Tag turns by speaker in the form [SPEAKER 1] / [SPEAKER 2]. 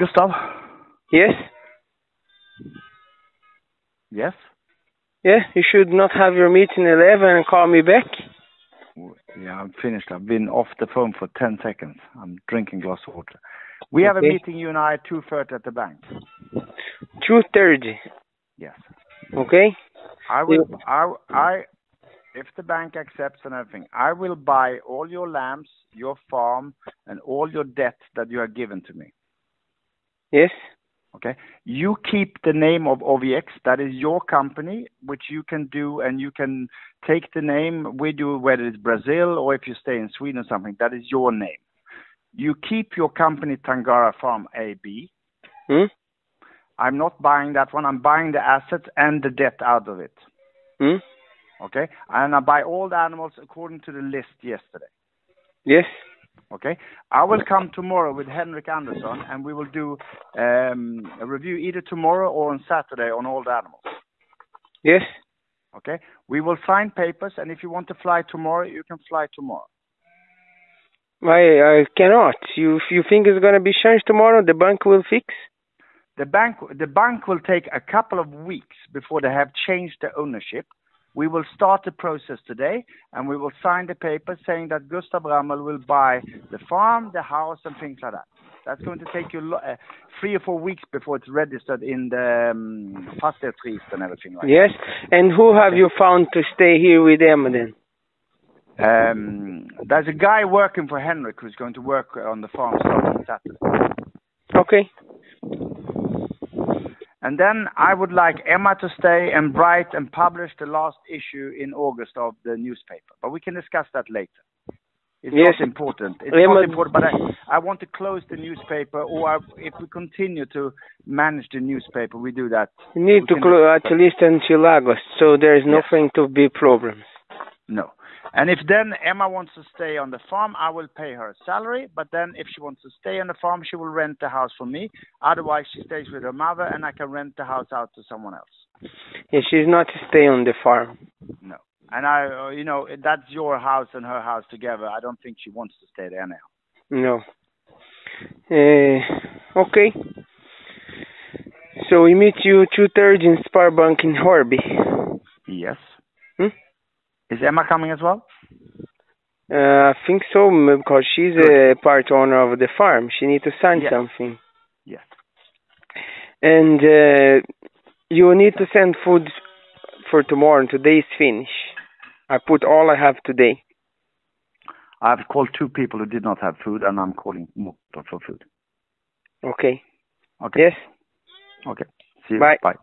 [SPEAKER 1] Gustaf?
[SPEAKER 2] Yes?
[SPEAKER 1] Yes?
[SPEAKER 2] Yeah, you should not have your meeting 11 and call me back.
[SPEAKER 1] Yeah, I'm finished. I've been off the phone for 10 seconds. I'm drinking glass of water. We have a meeting, you and I, at 2.30 at the bank.
[SPEAKER 2] 2.30,
[SPEAKER 1] Yes.
[SPEAKER 2] okay?
[SPEAKER 1] I will, I, I, if the bank accepts and everything, I will buy all your lamps, your farm, and all your debt that you have given to me.
[SPEAKER 2] Yes?
[SPEAKER 1] Okay. You keep the name of OVX. That is your company, which you can do, and you can take the name with you, whether it's Brazil or if you stay in Sweden or something. That is your name. You keep your company Tangará Farm AB.
[SPEAKER 2] Hmm?
[SPEAKER 1] I'm not buying that one. I'm buying the assets and the debt out of it.
[SPEAKER 2] Hmm?
[SPEAKER 1] Okay. And I buy all the animals according to the list yesterday.
[SPEAKER 2] Yes?
[SPEAKER 1] Okay. I will come tomorrow with Henrik Andersson, and we will do um, a review either tomorrow or on Saturday on all the animals.
[SPEAKER 2] Yes?
[SPEAKER 1] Okay. We will sign papers, and if you want to fly tomorrow, you can fly tomorrow.
[SPEAKER 2] I, I cannot. You, you think it's going to be changed tomorrow, the bank will fix?
[SPEAKER 1] The bank, the bank will take a couple of weeks before they have changed the ownership. We will start the process today, and we will sign the paper saying that Gustaf Ramel will buy the farm, the house, and things like that. That's going to take you uh, three or four weeks before it's registered in the um, fastighetsregister and everything like that.
[SPEAKER 2] Yes? And who have you found to stay here with them then?
[SPEAKER 1] Um, there's a guy working for Henrik who's going to work on the farm starting Saturday.
[SPEAKER 2] Okay.
[SPEAKER 1] And then I would like Emma to stay and write and publish the last issue in August of the newspaper. But we can discuss that later. It's
[SPEAKER 2] Yes.
[SPEAKER 1] not important. It's
[SPEAKER 2] Emma-
[SPEAKER 1] not important, but I, I want to close the newspaper, or I, if we continue to manage the newspaper, we do that.
[SPEAKER 2] You need
[SPEAKER 1] We
[SPEAKER 2] to close at least until August, so there is
[SPEAKER 1] Yes.
[SPEAKER 2] nothing to be problems.
[SPEAKER 1] No. And if then Emma wants to stay on the farm, I will pay her salary. But then if she wants to stay on the farm, she will rent the house from me. Otherwise, she stays with her mother, and I can rent the house out to someone else.
[SPEAKER 2] Yeah, she's not to stay on the farm.
[SPEAKER 1] No. And I, uh, you know, that's your house and her house together. I don't think she wants to stay there now.
[SPEAKER 2] No. Uh, okay. So we meet you two thirds in Sparbank in Hörby.
[SPEAKER 1] Yes. Is Emma coming as well?
[SPEAKER 2] Uh, I think so because she's a part owner of the farm. She need to sign
[SPEAKER 1] Yes.
[SPEAKER 2] something.
[SPEAKER 1] Yes.
[SPEAKER 2] And uh, you need to send food for tomorrow. Today's finish. I put all I have today.
[SPEAKER 1] I've called two people who did not have food, and I'm calling more for food.
[SPEAKER 2] Okay.
[SPEAKER 1] Okay.
[SPEAKER 2] Yes.
[SPEAKER 1] Okay. See you.
[SPEAKER 2] Bye.
[SPEAKER 1] Bye.